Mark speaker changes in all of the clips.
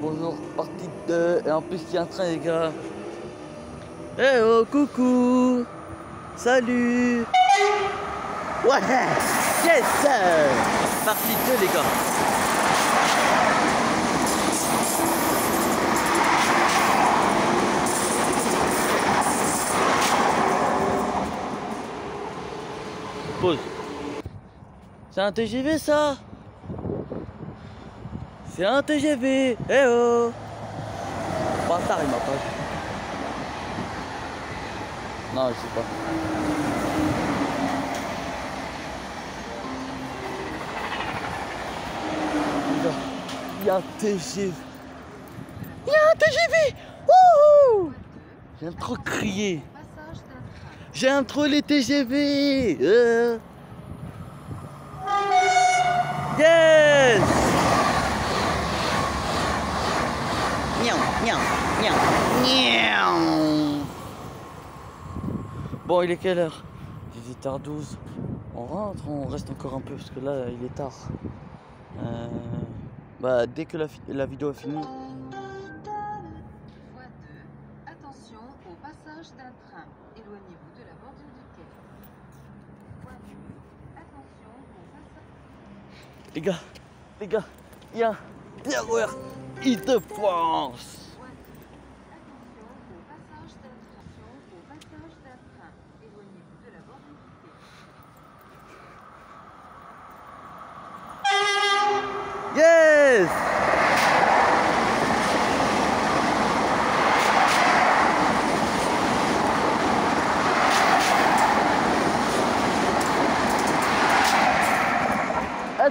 Speaker 1: bonjour, partie 2. Et en plus, il y a un train, les gars. Eh oh, coucou Salut Ouais Yes Partie 2, les gars. Pause. C'est un TGV, ça? C'est un TGV Eh oh Bâtard, il m'a pas. Non, je sais pas. Il y a un TGV. Il y a un TGV Wouhou J'aime trop crier. J'aime trop les TGV euh. Bon, il est quelle heure? 18h12. On rentre, on reste encore un peu? Parce que là, il est tard. Euh, bah, dès que la, la vidéo est finie.
Speaker 2: Attention au passage d'un train. Éloignez-vous de la bordure du quai. Attention au passage.
Speaker 1: Les gars, les gars, il a un Yes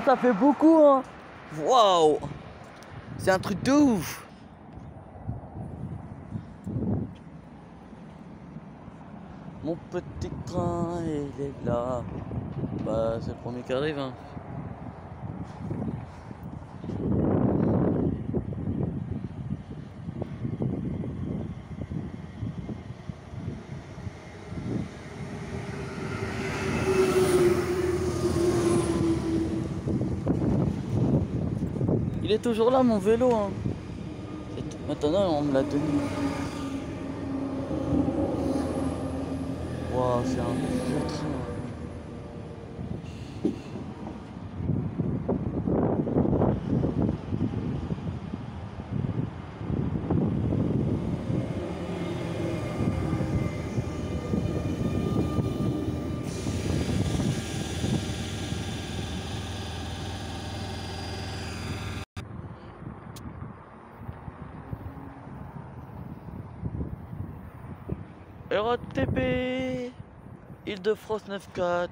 Speaker 1: ça fait beaucoup, hein Waouh C'est un truc de ouf Mon petit train, il est là. Bah, c'est le premier qui arrive, hein. Il est toujours là mon vélo. Hein. Maintenant on me l'a donné. Waouh, c'est un vieux train. RATP Île-de-France 94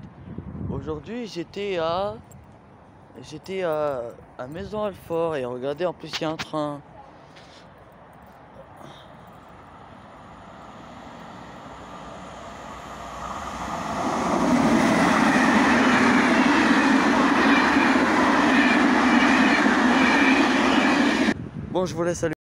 Speaker 1: Aujourd'hui j'étais à j'étais à, à Maison Alfort et regardez en plus il y a un train. Bon je vous laisse aller.